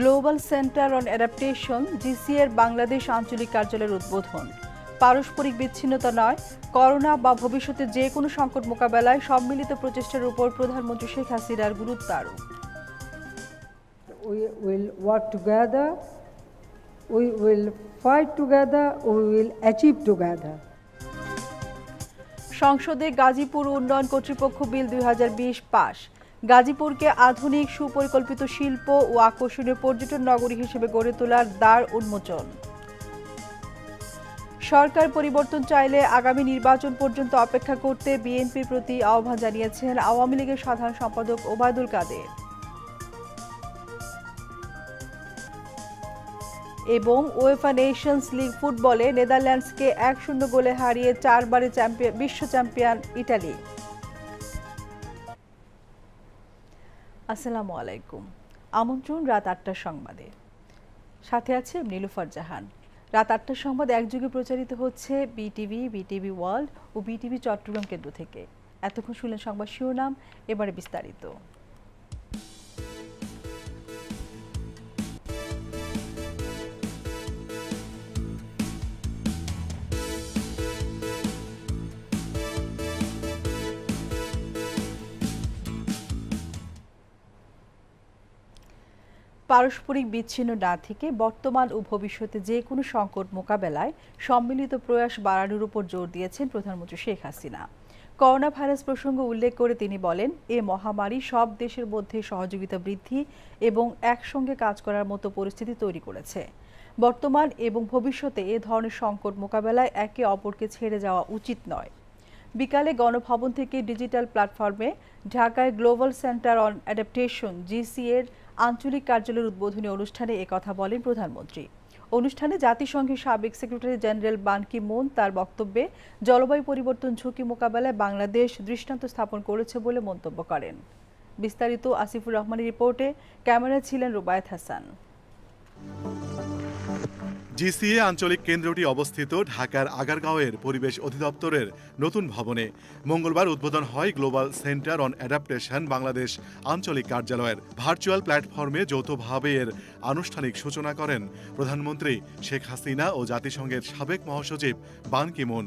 Global centre on adaptation জিসিএর বাংলাদেশ আঞ্চলিক কার্যালয়ের উদ্বোধন। পারস্পরিক বিচ্ছিন্নতা নয় করোনা বা ভবিষ্যতে যে কোনো সংকট মোকাবেলায় সম্মিলিত প্রচেষ্টার উপর প্রধানমন্ত্রী শেখ হাসিনার গুরুত্ব আরোপ। We will work together, we will fight together, we will achieve together. সংসদে গাজীপুর উন্নয়ন কর্তৃপক্ষ বিল দুই হাজার বিশ পাস। গাজীপুরকে আধুনিক সুপরিকল্পিত শিল্প ও আকর্ষণীয় পর্যটন নগরী হিসেবে গড়ে তোলার দ্বার উন্মোচন। সরকার পরিবর্তন চাইলে আগামী নির্বাচন পর্যন্ত অপেক্ষা করতে বিএনপির প্রতি আহ্বান জানিয়েছেন আওয়ামী লীগের সাধারণ সম্পাদক ওবায়দুল কাদের। এবং ওয়েফা নেশনস লিগ ফুটবলে নেদারল্যান্ডসকে এক শূন্য গোলে হারিয়ে চারবারে চ্যাম্পিয়ন বিশ্ব চ্যাম্পিয়ন ইটালি। আসসালামু আলাইকুম। আমন্ত্রণ রাত আটটা সংবাদে। সাথে আছে নীলুফার জাহান রাত আটটার সংবাদ একযোগে প্রচারিত হচ্ছে বিটিভি বিটিভি ওয়ার্ল্ড ও বিটিভি চট্টগ্রাম কেন্দ্র থেকে। এতক্ষণ শুনলেন সংবাদ শিরোনাম, এবারে বিস্তারিত। পারস্পরিক বিচ্ছিন্ন না থেকে বর্তমান ও ভবিষ্যতে যে কোনো সংকট মোকাবেলায় সম্মিলিত প্রয়াস বাড়ানোর উপর জোর দিয়েছেন প্রধানমন্ত্রী শেখ হাসিনা। করোনা ভাইরাস প্রসঙ্গ উল্লেখ করে তিনি বলেন, এ মহামারী সব দেশের মধ্যে সহযোগিতা বৃদ্ধি এবং একসঙ্গে কাজ করার মতো পরিস্থিতি তৈরি করেছে। বর্তমান এবং ভবিষ্যতে এ ধরনের সংকট মোকাবেলায় একে অপরকে ছেড়ে যাওয়া উচিত নয়। বিকালে গণভবন থেকে ডিজিটাল প্ল্যাটফর্মে ঢাকায় global centre on adaptation GC এর আঞ্চলিক কার্যালয়ের উদ্বোধনী অনুষ্ঠানে কথা বলেন প্রধানমন্ত্রী। অনুষ্ঠানে জাতিসংঘের সাবেক সেক্রেটারি জেনারেল বান কি মুন তার বক্তব্যে, জলবায়ু পরিবর্তন ঝুঁকি মোকাবেলায় বাংলাদেশ দৃষ্টান্ত স্থাপন করেছে বলে মন্তব্য করেন। বিস্তারিত আসিফুর রহমানের রিপোর্টে ক্যামেরা ছিলেন রুবায়েত হাসান। জিসিএ আঞ্চলিক কেন্দ্রটি অবস্থিত ঢাকার আগারগাঁওয়ের পরিবেশ অধিদপ্তরের নতুন ভবনে। মঙ্গলবার উদ্বোধন হয় global centre on adaptation Bangladesh আঞ্চলিক কার্যালয়ের। ভার্চুয়াল প্ল্যাটফর্মে যৌথভাবে এর আনুষ্ঠানিক সূচনা করেন প্রধানমন্ত্রী শেখ হাসিনা ও জাতিসংঘের সাবেক মহাসচিব বান কিমুন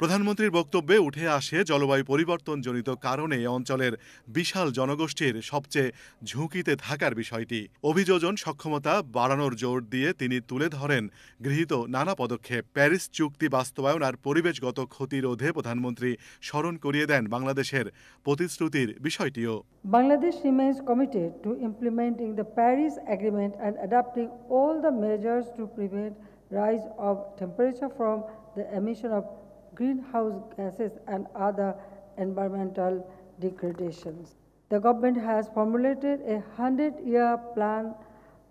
প্রধানমন্ত্রীর বক্তব্যে উঠে আসে জলবায়ু পরিবর্তনজনিত কারণে অঞ্চলের বিশাল জনগোষ্ঠীর সবচেয়ে ঝুঁকিতে থাকার বিষয়টি। অভিযোজন সক্ষমতা বাড়ানোর জোর দিয়ে তিনি তুলে ধরেন গৃহীত নানা পদক্ষেপ। প্যারিস চুক্তি বাস্তবায়ন আর পরিবেশগত ক্ষতি রোধে প্রধানমন্ত্রী স্মরণ করিয়ে দেন বাংলাদেশের প্রতিশ্রুতির বিষয়টিও। Bangladesh remains committed to implementing the Paris Agreement and adapting all the measures to prevent rise of temperature from the emission of greenhouse gases and other environmental degradations. The government has formulated a 100-year plan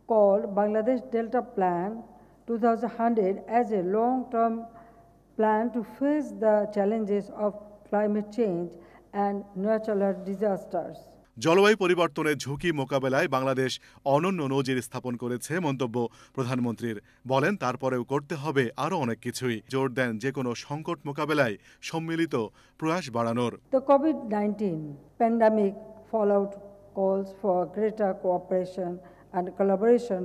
called Bangladesh Delta Plan 2100 as a long-term plan to face the challenges of climate change and natural disasters. জলবায়ু পরিবর্তনের ঝুঁকি মোকাবেলায় বাংলাদেশ অনন্য নজির স্থাপন করেছে মন্তব্য প্রধানমন্ত্রীর। বলেন, তারপরেও করতে হবে আরও অনেক কিছুই। জোর দেন যে কোনো সংকট মোকাবেলায় সম্মিলিত প্রয়াস বাড়ানোর। Covid nineteen pandemic fall out calls for greater cooperation and collaboration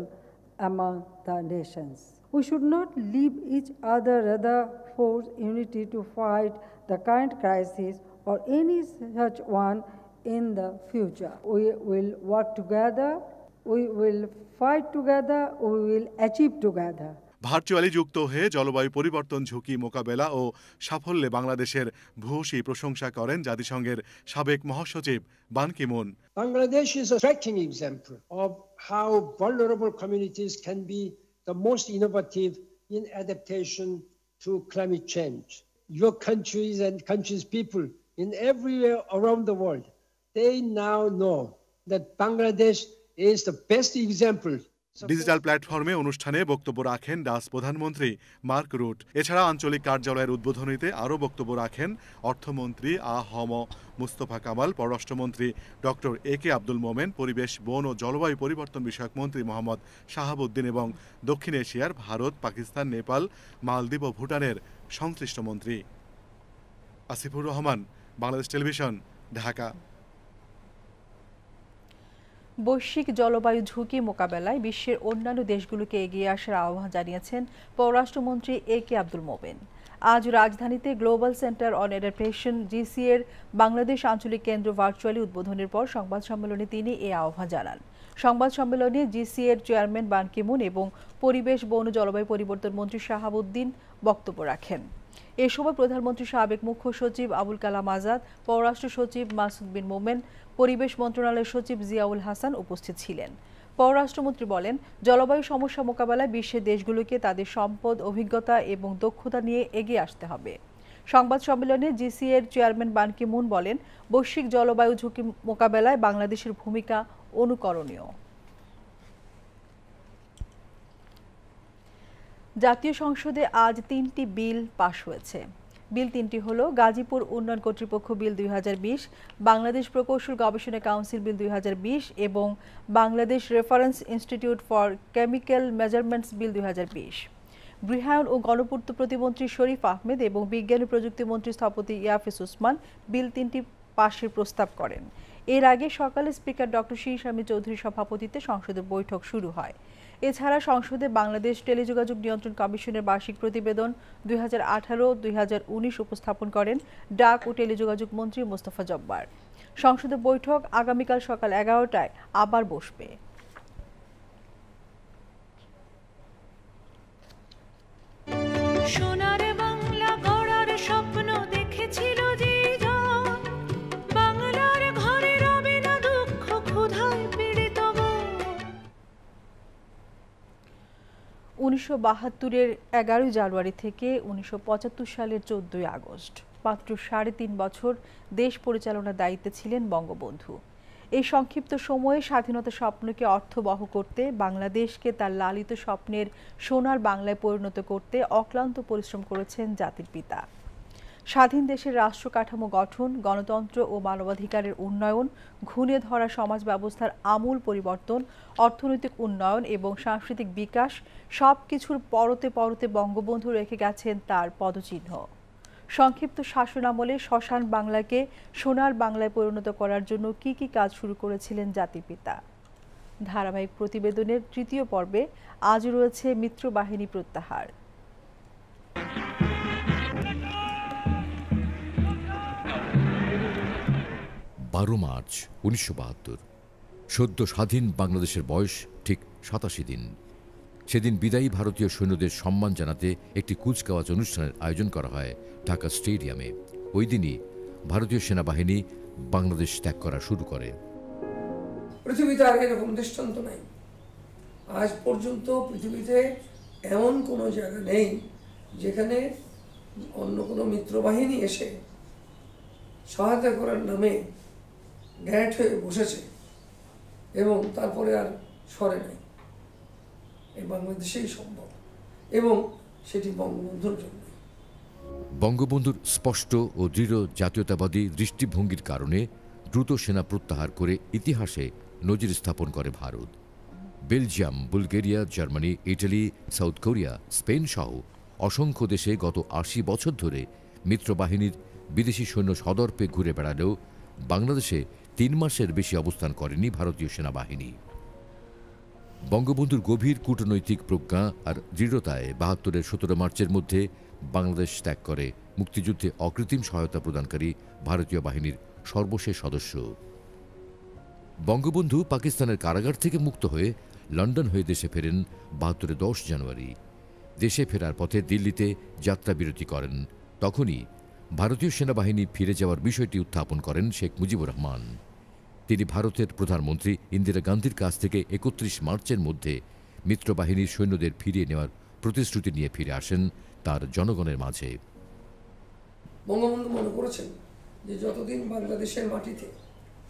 among the nations we should not leave each other rather force unity to fight the current crisis or any such one in the future. We will work together, we will fight together, we will achieve together. Virtually যুক্ত হয়ে জলবায়ু পরিবর্তন ঝুঁকি মোকাবেলা ও সাফল্যে বাংলাদেশের ভূয়সী প্রশংসা করেন জাতিসংঘের সাবেক মহাসচিব Ban Ki-moon Bangladesh is striking example of how vulnerable communities can be the most innovative in adaptation to climate change your countries and countries people in everywhere around the world they now know that Bangladesh is the best example. Digital প্ল্যাটফর্মে অনুষ্ঠানে বক্তব্য রাখেন ডাস প্রধানমন্ত্রী mark root. এছাড়া আঞ্চলিক কার্যালয়ের উদ্বোধনীতে আরও বক্তব্য রাখেন অর্থমন্ত্রী আ হম মুস্তফা কামাল, পররাষ্ট্রমন্ত্রী ডক্টর এ কে আব্দুল মোমেন, পরিবেশ, বন ও জলবায়ু পরিবর্তন বিষয়ক মন্ত্রী মোহাম্মদ শাহাবুদ্দিন এবং দক্ষিণ এশিয়ার ভারত, পাকিস্তান, নেপাল, মালদ্বীপ ও ভুটানের সংশ্লিষ্ট মন্ত্রী। আসিফুর রহমান, বাংলাদেশ টেলিভিশন, ঢাকা। বৈশ্বিক জলবায়ু ঝুঁকি মোকাবেলায় বিশ্বের অন্যান্য দেশগুলোকে এগিয়ে আসার আহ্বান জানিয়েছেন পররাষ্ট্রমন্ত্রী এ কে আব্দুল মোমেন। আজ রাজধানীতে global centre on adaptation GC এর বাংলাদেশ আঞ্চলিক কেন্দ্র ভার্চুয়ালি উদ্বোধনের পর সংবাদ সম্মেলনে তিনি এ আহ্বান জানান। সংবাদ সম্মেলনে জিসি এর চেয়ারম্যান বান কিমুন এবং পরিবেশ, বন জলবায়ু পরিবর্তন মন্ত্রী শাহাবুদ্দিন বক্তব্য রাখেন। এ সময় প্রধানমন্ত্রী সাবেক মুখ্য সচিব আবুল কালাম আজাদ, পররাষ্ট্র সচিব মাসুদ বিন মোমেন, পরিবেশ মন্ত্রণালয়ের সচিব জিয়াউল হাসান উপস্থিত ছিলেন। পররাষ্ট্রমন্ত্রী বলেন, জলবায়ু সমস্যা মোকাবেলায় বিশ্বের দেশগুলোকে তাদের সম্পদ, অভিজ্ঞতা এবং দক্ষতা নিয়ে এগিয়ে আসতে হবে। সংবাদ সম্মেলনে জিসি এর চেয়ারম্যান বান কি মুন বলেন, বৈশ্বিক জলবায়ু ঝুঁকি মোকাবেলায় বাংলাদেশের ভূমিকা অনুকরণীয়। জাতীয় সংসদে আজ তিনটি বিল পাশ হয়েছে। বিল তিনটি হলো গাজীপুর উন্নয়ন কর্তৃপক্ষ বিল দুই হাজার বিশ, বাংলাদেশ প্রকৌশল গবেষণা কাউন্সিল বিল দুই হাজার বিশ এবং Bangladesh reference institute for chemical measurements bill দুই গৃহায়ন ও গণপূর্ত প্রতিমন্ত্রী শরীফ আহমেদ এবং বিজ্ঞান ও প্রযুক্তি মন্ত্রী স্থপতি ইয়াফিস উসমান বিল তিনটি পাশের প্রস্তাব করেন। এর আগে সকালে স্পিকার ডক্টর শ্রী স্বামী চৌধুরীর সভাপতিত্বে সংসদের বৈঠক শুরু হয়। এছাড়া সংসদে বাংলাদেশ টেলিযোগাযোগ নিয়ন্ত্রণ কমিশনের বার্ষিক প্রতিবেদন দুই হাজার আঠারো, দুই হাজার উনিশ উপস্থাপন করেন ডাক ও টেলিযোগাযোগ মন্ত্রী মোস্তফা জব্বার। সংসদে বৈঠক আগামীকাল সকাল এগারোটায় আবার বসবে। উনিশশো বাহাত্তরের এগারোই জানুয়ারি থেকে উনিশশো পঁচাত্তর সালের চোদ্দই আগস্ট। মাত্র সাড়ে তিন বছর দেশ পরিচালনার দায়িত্বে ছিলেন বঙ্গবন্ধু। এই সংক্ষিপ্ত সময়ে স্বাধীনতা স্বপ্নকে অর্থবহ করতে, বাংলাদেশকে তার লালিত স্বপ্নের সোনার বাংলায় পরিণত করতে অক্লান্ত পরিশ্রম করেছেন জাতির পিতা। স্বাধীন দেশের রাষ্ট্র কাঠামো গঠন, গণতন্ত্র ও মানবাধিকারের উন্নয়ন, ঘুণে ধরা সমাজ ব্যবস্থার আমূল পরিবর্তন, অর্থনৈতিক উন্নয়ন এবং সাংস্কৃতিক বিকাশ সব কিছুর পরতে পরতে বঙ্গবন্ধু রেখে গেছেন তার পদচিহ্ন। সংক্ষিপ্ত শাসনামলে শ্মশান বাংলাকে সোনার বাংলায় পরিণত করার জন্য কি কি কাজ শুরু করেছিলেন জাতির পিতা? ধারাবাহিক প্রতিবেদনের তৃতীয় পর্বে আজ রয়েছে মিত্রবাহিনী প্রত্যাহার। বারো মার্চ উনিশশো বাহাত্তর। সদ্য স্বাধীন বাংলাদেশের বয়স ঠিক সাতাশি দিন। সেদিন বিদায়ী ভারতীয় সৈন্যদের সম্মান জানাতে একটি কুচকাওয়াজ অনুষ্ঠানের আয়োজন করা হয় ঢাকা স্টেডিয়ামে। ওই দিনই ভারতীয় সেনাবাহিনী বাংলাদেশ ত্যাগ করা শুরু করে। পৃথিবীতে আর এরকম দৃষ্টান্ত নাই। আজ পর্যন্ত পৃথিবীতে এমন কোনো জায়গা নেই যেখানে অন্য কোনো মিত্রবাহিনী এসে সহায়তা করার নামে গ্যাট হয়ে বসেছে এবং তারপরে আর সরে নাই। এই বাংলাদেশেই সম্ভব। এবং সেটি বঙ্গবন্ধুর জন্য বঙ্গবন্ধুর স্পষ্ট ও দৃঢ় জাতীয়তাবাদী দৃষ্টিভঙ্গির কারণে দ্রুত সেনা প্রত্যাহার করে ইতিহাসে নজির স্থাপন করে Bharat. Belgium, Bulgaria, Germany, Italy, South Korea, Spain সহ অসংখ্য দেশে গত আশি বছর ধরে মিত্রবাহিনীর বিদেশি সৈন্য সদর্পে ঘুরে বেড়ালেও বাংলাদেশে তিন মাসের বেশি অবস্থান করেনি ভারতীয় সেনাবাহিনী। বঙ্গবন্ধুর গভীর কূটনৈতিক প্রজ্ঞা আর দৃঢ়তায় বাহাত্তরের সতেরো মার্চের মধ্যে বাংলাদেশ ত্যাগ করে মুক্তিযুদ্ধে অকৃত্রিম সহায়তা প্রদানকারী ভারতীয় বাহিনীর সর্বশেষ সদস্য। বঙ্গবন্ধু পাকিস্তানের কারাগার থেকে মুক্ত হয়ে লন্ডন হয়ে দেশে ফেরেন বাহাত্তরের দশ জানুয়ারি। দেশে ফেরার পথে দিল্লিতে যাত্রা বিরতি করেন। তখনই ভারতীয় সেনাবাহিনী ফিরে যাওয়ার বিষয়টি উত্থাপন করেন শেখ মুজিবুর রহমান। তিনি ভারতের প্রধানমন্ত্রী ইন্দিরা গান্ধীর কাছ থেকে একত্রিশ মার্চের মধ্যে মিত্রবাহিনীর সৈন্যদের ফিরিয়ে নেওয়ার প্রতিশ্রুতি নিয়ে ফিরে আসেন তার জনগণের মাঝে। বঙ্গবন্ধু মনে করেছেন যে যতদিন বাংলাদেশের মাটিতে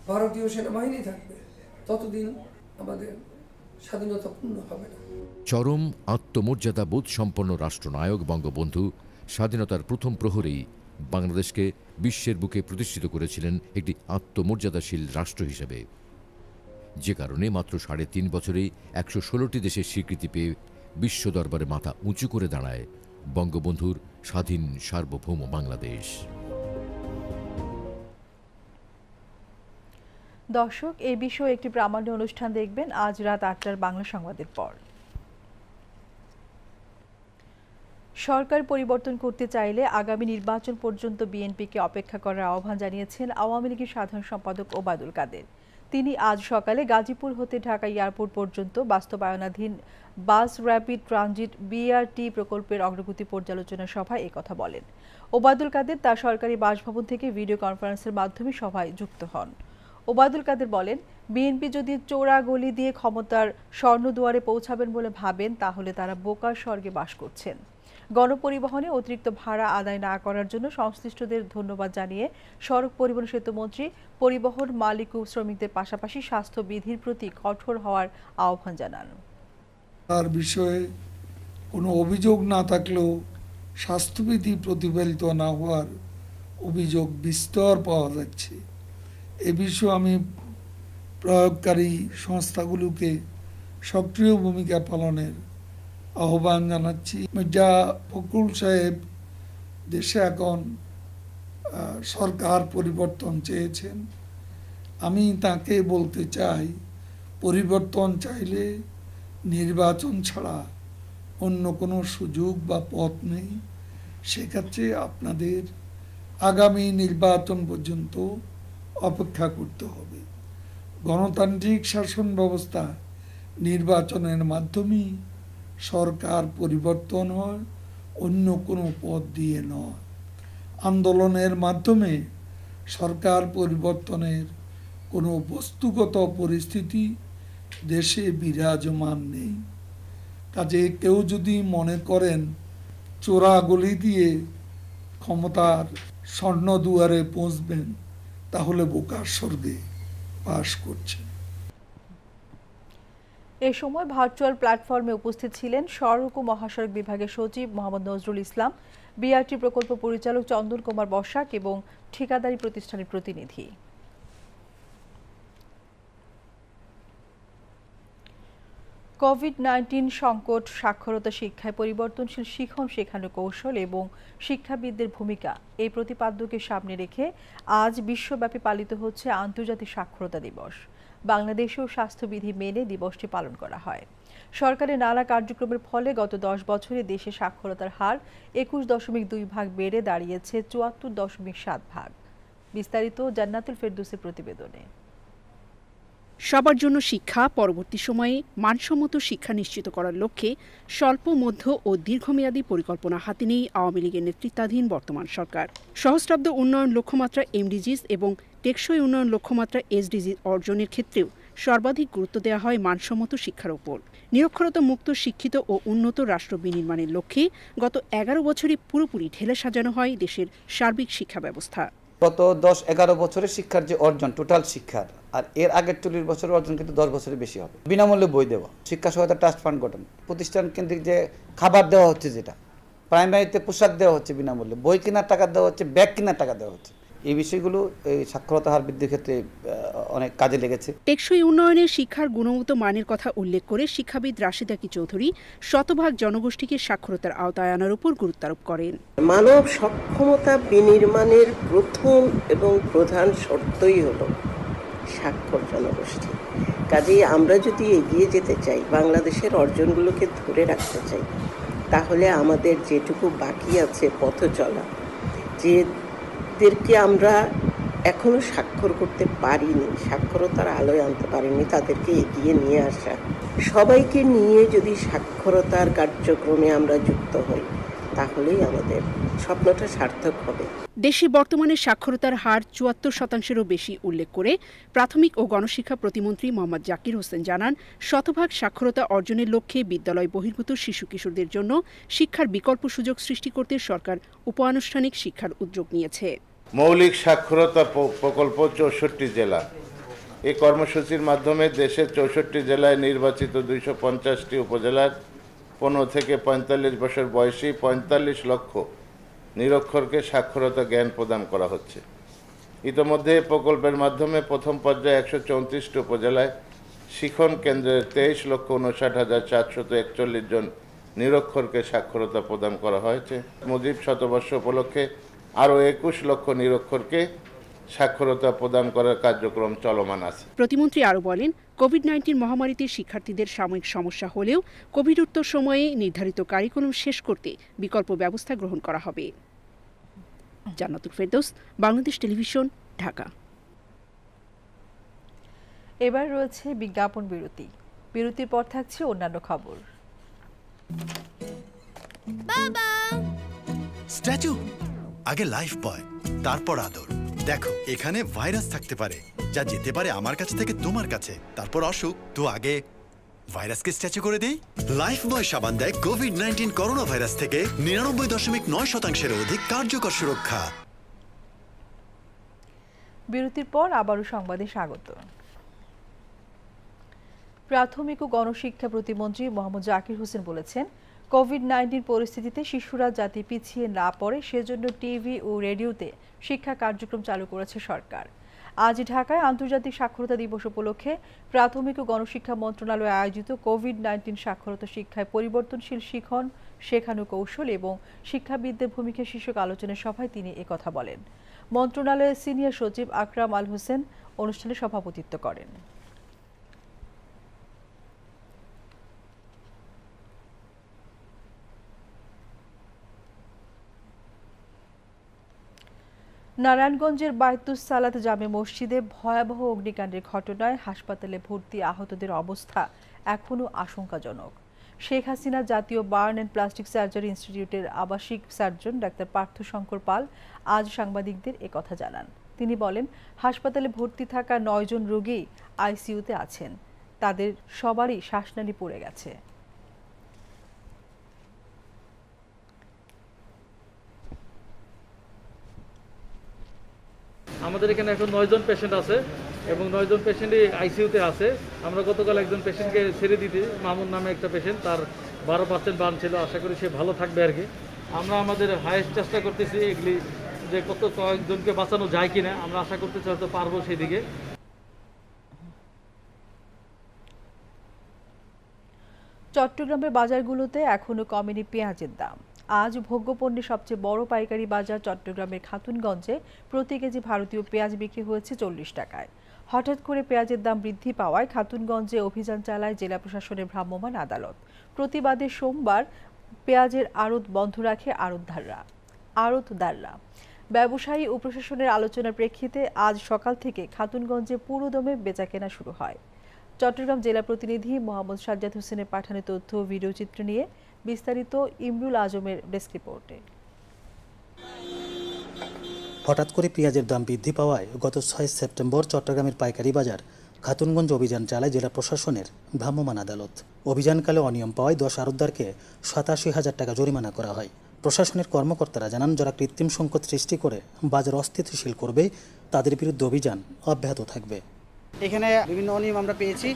ভারতীয় সেনাবাহিনী থাকবে ততদিন আমাদের স্বাধীনতা পূর্ণ হবে না। চরম আত্মমর্যাদা বোধ সম্পন্ন রাষ্ট্রনায়ক বঙ্গবন্ধু স্বাধীনতার প্রথম প্রহরেই বাংলাদেশকে বিশ্বের বুকে প্রতিষ্ঠিত করেছিলেন একটি আত্মমর্যাদাশীল রাষ্ট্র হিসেবে। যে কারণে মাত্র সাড়ে তিন বছরেই একশো ষোলোটি দেশের স্বীকৃতি পেয়ে বিশ্ব দরবারে মাথা উঁচু করে দাঁড়ায় বঙ্গবন্ধুর স্বাধীন সার্বভৌম বাংলাদেশ। দর্শক এই বিষয়ে একটি প্রামাণ্য অনুষ্ঠান দেখবেন। আজ রাত আটটার বাংলা সংবাদের পর। সরকার পরিবর্তন করতে চাইলে আগামী নির্বাচন পর্যন্ত বিএনপিকে অপেক্ষা করার আহ্বান জানিয়েছেন আওয়ামী লীগের সাধারণ সম্পাদক ওবায়দুল কাদের। তিনি আজ সকালে গাজীপুর হতে ঢাকা এয়ারপোর্ট পর্যন্ত বাস্তবায়নাধীন বাস র্যাপিড ট্রানজিট বিআরটি প্রকল্পের অগ্রগতি পর্যালোচনা সভায় একথা বলেন। ওবায়দুল কাদের তার সরকারি বাসভবন থেকে ভিডিও কনফারেন্সের মাধ্যমে সভায় যুক্ত হন। ওবায়দুল কাদের বলেন, বিএনপি যদি চোরা গলি দিয়ে ক্ষমতার স্বর্ণদুয়ারে পৌঁছাবেন বলে ভাবেন, তাহলে তারা বোকার স্বর্গে বাস করছেন। গণপরিবহনে অতিরিক্ত ভাড়া আদায় না করার জন্য সংশ্লিষ্টদের ধন্যবাদ জানিয়ে সড়ক পরিবহন সেতুমন্ত্রী পরিবহন মালিক ও শ্রমিকদের পাশাপাশি স্বাস্থ্য বিধির প্রতি কঠোর হওয়ার আহ্বান জানান। তার বিষয়ে কোনো অভিযোগ না থাকলেও স্বাস্থ্যবিধি প্রতিফলিত না হওয়ার অভিযোগ বিস্তর পাওয়া যাচ্ছে। এ বিষয়ে আমি প্রয়োগকারী সংস্থাগুলোকে সক্রিয় ভূমিকা পালনের আহ্বান জানাচ্ছি। মির্জা ফখরুল সাহেব দেশে এখন সরকার পরিবর্তন চেয়েছেন। আমি তাকে বলতে চাই, পরিবর্তন চাইলে নির্বাচন ছাড়া অন্য কোনো সুযোগ বা পথ নেই। সেক্ষেত্রে আপনাদের আগামী নির্বাচন পর্যন্ত অপেক্ষা করতে হবে। গণতান্ত্রিক শাসন ব্যবস্থা নির্বাচনের মাধ্যমেই সরকার পরিবর্তন হয়, অন্য কোনো পথ দিয়ে নয়। আন্দোলনের মাধ্যমে সরকার পরিবর্তনের কোনো বস্তুগত পরিস্থিতি দেশে বিরাজমান নেই। কাজে কেউ যদি মনে করেন, চোরাগলি দিয়ে ক্ষমতার স্বর্ণ দুয়ারে পৌঁছবেন, তাহলে বোকার স্বর্গে বাস করছেন। এ সময় ভার্চুয়াল প্ল্যাটফর্মে উপস্থিত ছিলেন সড়ক ও মহাসড়ক বিভাগের সচিব মোহাম্মদ নজরুল ইসলাম বিআরটি প্রকল্প পরিচালক চন্দন কুমার বসাক এবং ঠিকাদারি প্রতিষ্ঠানের প্রতিনিধি। কোভিড নাইন্টিন সংকট সাক্ষরতা শিক্ষায় পরিবর্তনশীল শিখন শেখানোর কৌশল এবং শিক্ষাবিদদের ভূমিকা এই প্রতিপাদ্যকে সামনে রেখে আজ বিশ্বব্যাপী পালিত হচ্ছে আন্তর্জাতিক সাক্ষরতা দিবস। বাংলাদেশেও স্বাস্থ্যবিধি মেনে দিবসটি পালন করা হয়। সরকারের নানা কার্যক্রমের ফলে গত দশ বছরে দেশে সাক্ষরতার হার একুশ দশমিক দুই ভাগ বেড়ে দাঁড়িয়েছে চুয়াত্তর দশমিক সাত ভাগ। বিস্তারিত জান্নাতুল ফেরদুসের প্রতিবেদনে। সবার জন্য শিক্ষা পরবর্তী সময়ে মানসম্মত শিক্ষা নিশ্চিত করার লক্ষ্যে স্বল্প, মধ্য ও দীর্ঘমেয়াদী পরিকল্পনা হাতে নেই আওয়ামী লীগের নেতৃত্বাধীন বর্তমান সরকার। সহস্রাব্দ উন্নয়ন লক্ষ্যমাত্রা এমডিজিস এবং টেকসই উন্নয়ন লক্ষ্যমাত্রা এসডিজি অর্জনের ক্ষেত্রেও সর্বাধিক গুরুত্ব দেওয়া হয় মানসম্মত শিক্ষার ওপর। নিরক্ষরতা মুক্ত, শিক্ষিত ও উন্নত রাষ্ট্র বিনির্মাণের লক্ষ্যে গত এগারো বছরে পুরোপুরি ঢেলে সাজানো হয় দেশের সার্বিক শিক্ষা ব্যবস্থা। গত দশ এগারো বছরের শিক্ষার যে অর্জন টোটাল শিক্ষার, আর এর আগের চল্লিশ বছরের অর্জন কিন্তু দশ বছরের বেশি হবে। বিনামূল্যে বই দেওয়া, শিক্ষা সহায়তা ট্রাস্ট ফান্ড গঠন, প্রতিষ্ঠান কেন্দ্রিক যে খাবার দেওয়া হচ্ছে যেটা প্রাইমারিতে পোশাক দেওয়া হচ্ছে বিনামূল্যে, বই কেনার টাকা দেওয়া হচ্ছে ব্যাগ কেনার টাকা দেওয়া হচ্ছে। এই বিষয়গুলো এই সাক্ষরতা হার বৃদ্ধির ক্ষেত্রে অনেক কাজে লেগেছে। টেকসই উন্নয়নে শিক্ষার গুণগত মানের কথা উল্লেখ করে শিক্ষাবিদ রাশিদাকি চৌধুরী শতভাগ জনগোষ্ঠীকে সাক্ষরতার আওতায় আনার উপর গুরুত্বারোপ করেন। মানব সক্ষমতা বিনির্মাণের প্রথম এবং প্রধান শর্তই হলো স্বাক্ষর জনগোষ্ঠী। কাজেই আমরা যদি এগিয়ে যেতে চাই বাংলাদেশের অর্জনগুলোকে ধরে রাখতে চাই তাহলে আমাদের যেটুকু বাকি আছে পথ চলা যেদেরকে আমরা এখনও স্বাক্ষর করতে পারিনি, স্বাক্ষরতার আলোয় আনতে পারিনি, তাদেরকে এগিয়ে নিয়ে আসা। সবাইকে নিয়ে যদি সাক্ষরতার কার্যক্রমে আমরা যুক্ত হই, তাহলেই আমাদের স্বপ্নটা সার্থক হবে। দেশে বর্তমানে সাক্ষরতার হার চুয়াত্তর শতাংশেরও বেশি উল্লেখ করে প্রাথমিক ও গণশিক্ষা প্রতিমন্ত্রী মোহাম্মদ জাকির হোসেন জানান, শতভাগ সাক্ষরতা অর্জনের লক্ষ্যে বিদ্যালয় বহির্ভূত শিশু কিশোরদের জন্য শিক্ষার বিকল্প সুযোগ সৃষ্টি করতে সরকার উপানুষ্ঠানিক শিক্ষার উদ্যোগ নিয়েছে। মৌলিক সাক্ষরতা প্রকল্প চৌষট্টি জেলা। এই কর্মসূচির মাধ্যমে দেশের চৌষট্টি জেলায় নির্বাচিত দুইশো পঞ্চাশটি উপজেলার পনেরো থেকে পঁয়তাল্লিশ বছর বয়সী পঁয়তাল্লিশ লক্ষ নিরক্ষরকে সাক্ষরতা জ্ঞান প্রদান করা হচ্ছে। ইতোমধ্যে প্রকল্পের মাধ্যমে প্রথম পর্যায়ে একশো চৌত্রিশটি উপজেলায় শিখন কেন্দ্রের তেইশ লক্ষ উনষাট হাজার চারশত একচল্লিশ জন নিরক্ষরকে সাক্ষরতা প্রদান করা হয়েছে। মুজিব শতবর্ষ উপলক্ষে আরও একুশ লক্ষ নিরক্ষরকে সাক্ষরতা প্রদান করার কার্যক্রম চলমান আছে। প্রতিমন্ত্রী আরও বলেন কোভিড নাইন্টিন মহামারীতে শিক্ষার্থীদের সাময়িক সমস্যা হলেও কোভিড উত্তর সময়ে নির্ধারিত কারিকুলাম শেষ করতে বিকল্প ব্যবস্থা গ্রহণ করা হবে। জান্নাতুল ফেরদৌস বাংলাদেশ টেলিভিশন ঢাকা। এবার রয়েছে বিজ্ঞাপন বিরতি। বিরতির পর থাকছে অন্যান্য খবর। স্ট্যাচু! আগে লাইফ বয় তারপর আদর। দেখো, এখানে ভাইরাস থাকতে পারে, যা যেতে পারে আমার কাছ থেকে তোমার কাছে। তারপর অসুখ, তো আগে ভাইরাসকে স্ট্যাচু করে দেই। লাইফ বয় সাবান দেয় কোভিড নাইন্টিন করোনা ভাইরাস থেকে নিরানব্বই দশমিক নয় শতাংশের অধিক কার্যকর সুরক্ষা। বিরতির পর আবারও সংবাদে স্বাগত। প্রাথমিক ও গণশিক্ষা প্রতিমন্ত্রী মোহাম্মদ জাকির হোসেন বলেছেন কোভিড নাইন্টিন পরিস্থিতিতে শিশুরা যাতে পিছিয়ে না পড়ে, সেজন্য টিভি ও রেডিওতে শিক্ষা কার্যক্রম চালু করেছে সরকার। আজ ঢাকায় আন্তর্জাতিক সাক্ষরতা দিবস উপলক্ষে প্রাথমিক ও গণশিক্ষা মন্ত্রণালয় আয়োজিত কোভিড নাইন্টিন সাক্ষরতা শিক্ষায় পরিবর্তনশীল শিখন শেখানো কৌশল এবং শিক্ষাবিদদের ভূমিকা শীর্ষক আলোচনা সভায় তিনি একথা বলেন। মন্ত্রণালয়ের সিনিয়র সচিব আকরাম আল হোসেন অনুষ্ঠানে সভাপতিত্ব করেন। নারায়ণগঞ্জের বায়তুস সালাত জামে মসজিদে ভয়াবহ অগ্নিকাণ্ডের ঘটনায় হাসপাতালে ভর্তি আহতদের অবস্থা এখনও আশঙ্কাজনক। শেখ হাসিনা জাতীয় বার্ন অ্যান্ড প্লাস্টিক সার্জারি ইনস্টিটিউটের আবাসিক সার্জন ডাক্তার পার্থ শঙ্কর পাল আজ সাংবাদিকদের একথা জানান। তিনি বলেন, হাসপাতালে ভর্তি থাকা নয়জন রোগী আইসিইউতে আছেন। তাদের সবারই শ্বাসনালী পড়ে গেছে। আমাদের এখানে এখন নয়জন পেশেন্ট আছে এবং নয়জন পেশেন্টই আইসিইউতে আছে। আমরা গতকাল একজন পেশেন্টকে ছেড়ে দিতে মামুন নামে একটা পেশেন্ট তার বারো পার্সেন্ট বান ছিল। আশা করি সে ভালো থাকবে আর কি। আমরা আমাদের হায়েস্ট চেষ্টা করতেছি এগুলি যে কত কয়েকজনকে বাঁচানো যায় কিনা, আমরা আশা করতেছি হয়তো পারব সেদিকে। চট্টগ্রামের বাজারগুলোতে এখনও কমেনি পেঁয়াজের দাম। আজ ভোগ্যপণ্যের সবচেয়ে বড় পাইকারি বাজার চট্টগ্রামের খাতুনগঞ্জে প্রতি কেজি ভারতীয় পেঁয়াজ বিক্রি হয়েছে চল্লিশ টাকায়। হঠাৎ করে পেঁয়াজের দাম বৃদ্ধি পাওয়ায় খাতুনগঞ্জে অভিযান চালায় জেলা প্রশাসনের ভ্রাম্যমাণ আদালত। প্রতিবাদে সোমবার পেঁয়াজের আড়ত বন্ধ রাখে আড়তদাররা। আড়তদাররা ব্যবসায়ী ও প্রশাসনের আলোচনার প্রেক্ষিতে আজ সকাল থেকে খাতুনগঞ্জে পুরোদমে বেচাকেনা শুরু হয়। চট্টগ্রাম জেলা প্রতিনিধি মোহাম্মদ সাজ্জাদ হোসেনের পাঠানো তথ্য ভিডিও চিত্র নিয়ে বিস্তারিত ইমরুল আজমের ডেস্ক রিপোর্টে। হঠাৎ করে পেঁয়াজের দাম বৃদ্ধি পাওয়ায় গত ছয় সেপ্টেম্বর চট্টগ্রামের পাইকারি বাজার খাতুনগঞ্জ অভিযান চালায় জেলা প্রশাসনের ভ্রাম্যমাণ আদালত। অভিযানকালে অনিয়ম পাওয়ায় দশ আরতদারকে সাতাশি হাজার টাকা জরিমানা করা হয়। প্রশাসনের কর্মকর্তারা জানান যারা কৃত্রিম সংকট সৃষ্টি করে বাজার অস্থিতিশীল করবে তাদের বিরুদ্ধে অভিযান অব্যাহত থাকবে। এখানে বিভিন্ন অনিয়ম আমরা পেয়েছি।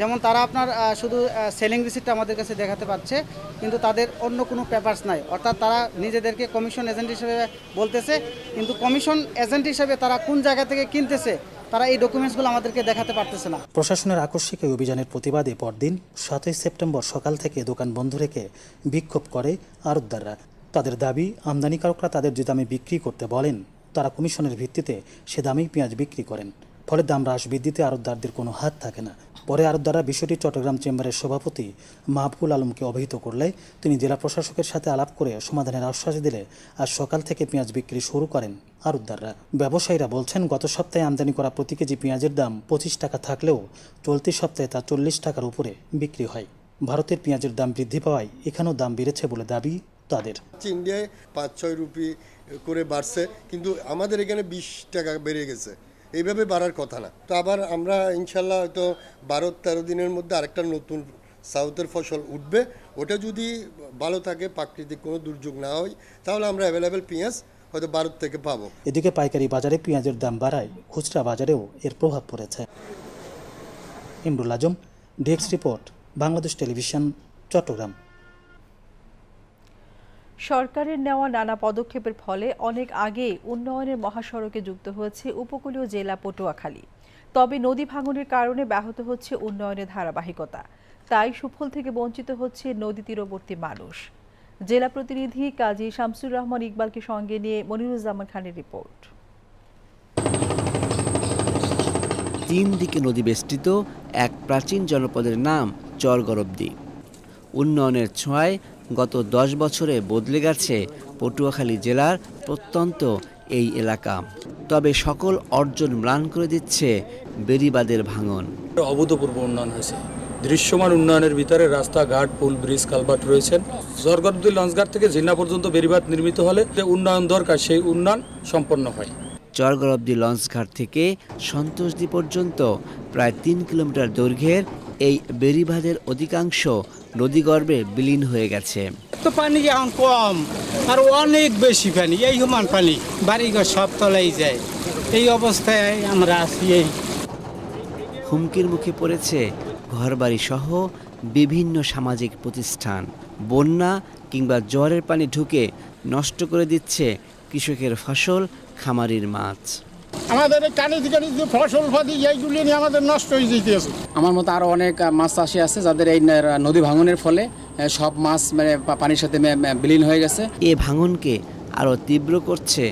যেমন তারা আপনার শুধু সেলিং রিসিপ্টটা আমাদের কাছে দেখাতে পারছে, কিন্তু তাদের অন্য কোনো পেপারস নাই। অর্থাৎ তারা নিজেদেরকে কমিশন এজেন্ট হিসেবে বলতেছে, কিন্তু কমিশন এজেন্ট হিসেবে তারা কোন জায়গা থেকে কিনতেছে, তারা এই ডকুমেন্টসগুলো আমাদেরকে দেখাতে পারতেছে না। প্রশাসনের আকস্মিক এই অভিযানের প্রতিবাদে পরদিন সাতই সেপ্টেম্বর সকাল থেকে দোকান বন্ধ রেখে বিক্ষোভ করে আরতদাররা তাদের দাবি, আমদানিকারকরা তাদের যে দামে বিক্রি করতে বলেন, তারা কমিশনের ভিত্তিতে সে দামেই পেঁয়াজ বিক্রি করেন। ফলে দাম হ্রাস বৃদ্ধিতে আরতদারদের কোনো হাত থাকে না। পরে আরতদাররা বিষয়টি চট্টগ্রাম চেম্বারের সভাপতি মাহবুল আলমকে অবহিত করলে তিনি জেলা প্রশাসকের সাথে আলাপ করে সমাধানের আশ্বাস দিলে আজ সকাল থেকে পেঁয়াজ বিক্রি শুরু করেন আরতদাররা ব্যবসায়ীরা বলছেন, গত সপ্তাহে আমদানি করা প্রতি কেজি পেঁয়াজের দাম পঁচিশ টাকা থাকলেও চলতি সপ্তাহে তা চল্লিশ টাকার উপরে বিক্রি হয়। ভারতের পেঁয়াজের দাম বৃদ্ধি পাওয়ায় এখানেও দাম বেড়েছে বলে দাবি তাদের। ইন্ডিয়ায় পাঁচ ছয় রুপি করে বাড়ছে, কিন্তু আমাদের এখানে বিশ টাকা বেড়ে গেছে। এইভাবে বাড়ার কথা না। তো আবার আমরা ইনশাল্লাহ হয়তো বারো তেরো দিনের মধ্যে আরেকটা নতুন সাউথের ফসল উঠবে। ওটা যদি ভালো থাকে, প্রাকৃতিক কোনো দুর্যোগ না হয়, তাহলে আমরা অ্যাভেলেবেল পেঁয়াজ হয়তো ভারত থেকে পাবো। এদিকে পাইকারি বাজারে পেঁয়াজের দাম বাড়ায়, খুচরা বাজারেও এর প্রভাব পড়েছে। Imrul Azam, desk report, Bangladesh television, Chattogram. সরকারের নেওয়া নানা পদক্ষেপের ফলে অনেক আগে উন্নয়নের মহাসড়কে যুক্ত হয়েছে উপকূলীয় জেলা পটুয়াখালী। তবে নদী ভাঙনের কারণে ব্যাহত হচ্ছে উন্নয়নের ধারাবাহিকতা। তাই সুফল থেকে বঞ্চিত হচ্ছে নদী তীরবর্তী মানুষ। জেলা প্রতিনিধি কাজী শামসুর রহমান ইকবালকে সঙ্গে নিয়ে মনিরুজ্জামান খানের রিপোর্ট। তিন দিকে নদী বেষ্টিত, এক প্রাচীন জনপদের নাম চরগরবদ্বীপ উন্নয়নের ছোঁয়ায় গত দশ বছরে বদলে গেছে পটুয়াখালী জেলার প্রত্যন্ত এই এলাকা। তবে সকল অর্জন ম্লান করে দিচ্ছে বেরিবাদের ভাঙন। অভূতপূর্ব উন্নয়ন হয়েছে। দৃশ্যমান উন্নয়নের ভিতরে রাস্তাঘাট পুল ব্রিজ কালভার্ট রয়েছেন। জরগরদুল লঞ্চঘাট থেকে জিন্না পর্যন্ত বেরিবাদ নির্মিত হলে যে উন্নয়ন দরকার সেই উন্নয়ন সম্পন্ন হয়। চরগরবদি লঞ্চঘাট থেকে সন্তোষদি পর্যন্ত প্রায় তিন কিলোমিটার দৈর্ঘ্যের এই বেরিবাঁধের অধিকাংশ নদীগর্ভে বিলীন হয়ে গেছে। তো পানি এখন কম আর অনেক বেশি পানি এই সমান পানি বাড়িঘর সব তলাই যায়। এই অবস্থায় আমরা আছি এই। হুমকির মুখে পড়েছে ঘরবাড়ি সহ বিভিন্ন সামাজিক প্রতিষ্ঠান। বন্যা কিংবা জ্বরের পানি ঢুকে নষ্ট করে দিচ্ছে কৃষকের ফসল খামারির মাছ। আমাদের এই কানি থেকে যে ফসল ফাদি এইগুলি নিয়ে আমাদের নষ্ট হয়ে যেতেছে আমার মতো আরও অনেক মাছ চাষি আছে যাদের এই নদী ভাঙনের ফলে সব মাছ মানে পানির সাথে বিলীন হয়ে গেছে। এ ভাঙনকে আরও তীব্র করছে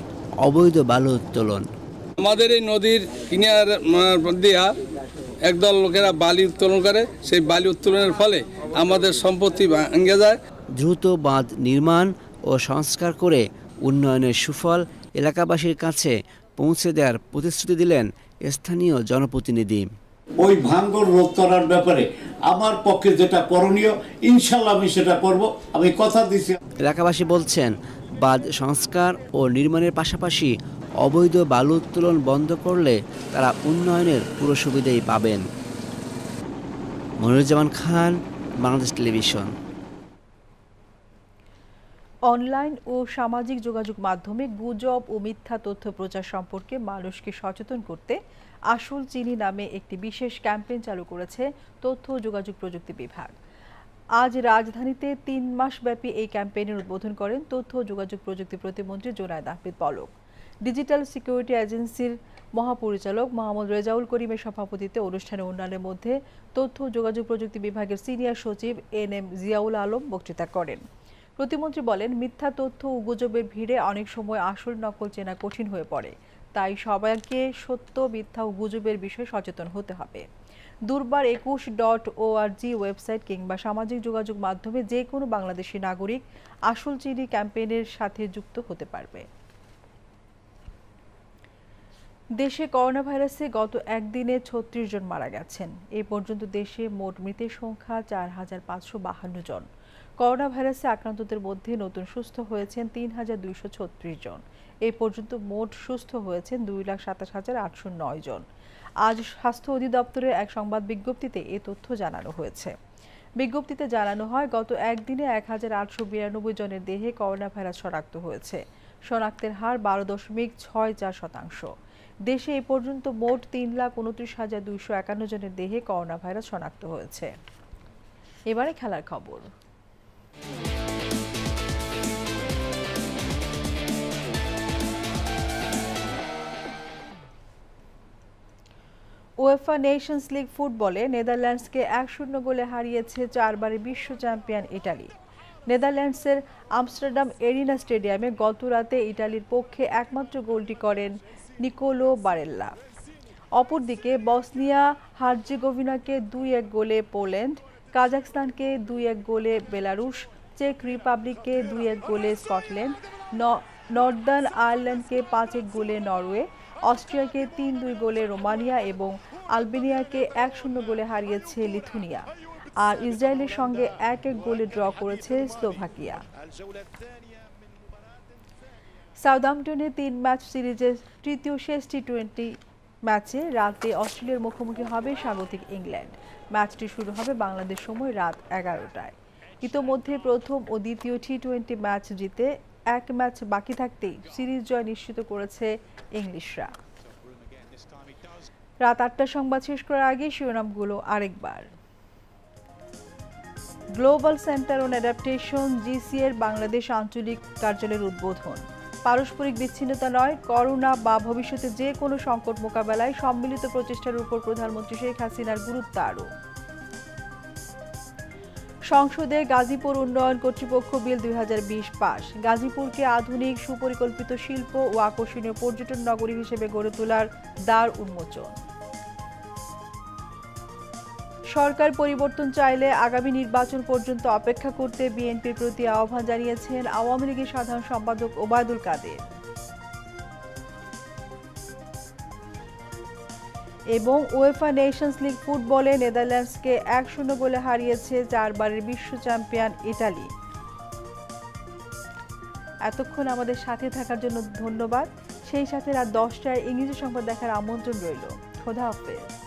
অবৈধ বালু উত্তোলন। আমাদের এই নদীর কিনার দিয়া একদল লোকেরা বালি উত্তোলন করে। সেই বালি উত্তোলনের ফলে আমাদের সম্পত্তি ভেঙে যায়। দ্রুত বাঁধ নির্মাণ ও সংস্কার করে উন্নয়নের সুফল এলাকাবাসীর কাছে পৌঁছে দেওয়ার প্রতিশ্রুতি দিলেন স্থানীয় জনপ্রতিনিধি। ওই ভাঙ্গর রোধ করার ব্যাপারে আমার পক্ষে যেটা করণীয় ইনশাল্লাহ আমি সেটা করব। আমি কথা দিছি। এলাকাবাসী বলছেন বাঁধ সংস্কার ও নির্মাণের পাশাপাশি অবৈধ বালু উত্তোলন বন্ধ করলে তারা উন্নয়নের পুরো সুবিধাই পাবেন। মনিরুজ্জামান খান বাংলাদেশ টেলিভিশন। অনলাইন ও সামাজিক যোগাযোগ মাধ্যমে গুজব ও মিথ্যা তথ্য প্রচার সম্পর্কে মানুষকে সচেতন করতে আসল চিনি নামে একটি বিশেষ ক্যাম্পেইন চালু করেছে তথ্য ও যোগাযোগ প্রযুক্তি বিভাগ। আজ রাজধানীতে তিন মাসব্যাপী এই ক্যাম্পেইনের উদ্বোধন করেন তথ্য ও যোগাযোগ প্রযুক্তি প্রতিমন্ত্রী জোনায়দ আহমেদ পলক। ডিজিটাল সিকিউরিটি এজেন্সির মহাপরিচালক মোহাম্মদ রেজাউল করিমের সভাপতিত্বে অনুষ্ঠানে উন্নয়নের মধ্যে তথ্য যোগাযোগ প্রযুক্তি বিভাগের সিনিয়র সচিব এন এম জিয়াউল আলম বক্তৃতা করেন। প্রতিমন্ত্রী বলেন, মিথ্যা তথ্য ও গুজবের ভিড়ে অনেক সময় আসল নকল চেনা কঠিন হয়ে পড়ে। তাই সবাইকে সত্য, মিথ্যা ও গুজবের বিষয়ে সচেতন হতে হবে। দুর্বার একুশ ডট ওআরজি ওয়েবসাইট কিংবা সামাজিক যোগাযোগ মাধ্যমে যে কোনো বাংলাদেশি নাগরিক আসল চিনি ক্যাম্পেইনের সাথে যুক্ত হতে পারবে। দেশে করোনা ভাইরাসে গত একদিনে ছত্রিশ জন মারা গেছেন। এ পর্যন্ত দেশে মোট মৃতের সংখ্যা চার হাজার পাঁচশো বাহান্ন জন। করোনা ভাইরাসে আক্রান্তদের মধ্যে নতুন সুস্থ হয়েছেন তিন হাজার দুইশো ছত্রিশ জন। এ পর্যন্ত মোট সুস্থ হয়েছেন দুই লাখ সাতাশ হাজার আটশো নয় জন। আজ স্বাস্থ্য অধিদপ্তরের এক সংবাদ বিজ্ঞপ্তিতে এ তথ্য জানানো হয়েছে। বিজ্ঞপ্তিতে জানানো হয়, গত একদিনে এক হাজার আটশো বিরানব্বই জনের দেহে করোনা ভাইরাস শনাক্ত হয়েছে। শনাক্তের হার বারো দশমিক ছয় চার শতাংশ। দেশে এ পর্যন্ত মোট তিন লাখ উনত্রিশ হাজার দুইশো একান্ন জনের দেহে করোনা ভাইরাস শনাক্ত হয়েছে। এবারে খেলার খবর। ওয়েফা নেশনস লিগ ফুটবলে নেদারল্যান্ডসকে এক শূন্য গোলে হারিয়েছে চারবারের বিশ্ব চ্যাম্পিয়ন ইটালি। নেদারল্যান্ডসের আমস্টারডাম এরিনা স্টেডিয়ামে গত রাতে ইটালির পক্ষে একমাত্র গোলটি করেন নিকোলো বারেল্লা। অপরদিকে বসনিয়া হার্জেগোভিনাকে দুই এক গোলে পোল্যান্ড কাজাকস্তানকে দুই এক গোলে বেলারুশ, চেক রিপাবলিককে দুই এক গোলে স্কটল্যান্ড নর্দার্ন আয়ারল্যান্ডকে পাঁচ এক গোলে নরওয়ে, অস্ট্রিয়াকে তিন দুই গোলে রোমানিয়া এবং আলবেনিয়াকে এক শূন্য গোলে হারিয়েছে লিথুনিয়া। আর ইসরায়েলের সঙ্গে এক এক গোলে ড্র করেছে স্লোভাকিয়া। সাউদাম্পটনে তিন ম্যাচ সিরিজের তৃতীয় শেষ টি টোয়েন্টি ম্যাচে রাতে অস্ট্রেলিয়ার মুখোমুখি হবে স্বাগতিক ইংল্যান্ড। ম্যাচটি শুরু হবে বাংলাদেশ সময় রাত এগারোটায়। ইতোমধ্যে প্রথম ও দ্বিতীয় টি টোয়েন্টি ম্যাচ জিতে এক ম্যাচ বাকি থাকতেই সিরিজ জয় নিশ্চিত করেছে ইংলিশরা। রাত আটটার সংবাদ শেষ করার আগে শিরোনামগুলো আরেকবার। গ্লোবাল সেন্টার অন অ্যাডাপ্টেশন, জিসিএর বাংলাদেশ আঞ্চলিক কার্যালয়ের উদ্বোধন। পারস্পরিক বিচ্ছিন্নতা নয়, করোনা বা ভবিষ্যতে যে কোনো সংকট মোকাবেলায় সম্মিলিত প্রচেষ্টার উপর প্রধানমন্ত্রী শেখ হাসিনার গুরুত্ব আরোপ সংসদে গাজীপুর উন্নয়ন কর্তৃপক্ষ বিল দুই পাস। গাজীপুরকে আধুনিক, সুপরিকল্পিত শিল্প ও আকর্ষণীয় পর্যটন নগরী হিসেবে গড়ে তোলার দ্বার উন্মোচন। সরকার পরিবর্তন চাইলে আগামী নির্বাচন পর্যন্ত অপেক্ষা করতে বিএনপির প্রতি আহ্বান জানিয়েছেন আওয়ামী লীগের সাধারণ সম্পাদক ওবায়দুল কাদের। এবং ওয়েফা নেশনস লিগ ফুটবলে নেদারল্যান্ডসকে এক শূন্য গোলে হারিয়েছে চারবারের বিশ্ব চ্যাম্পিয়ন ইটালি। এতক্ষণ আমাদের সাথে থাকার জন্য ধন্যবাদ। সেই সাথে রাত দশটায় ইংরেজি সংবাদ দেখার আমন্ত্রণ রইল। খোদা হাফেজ।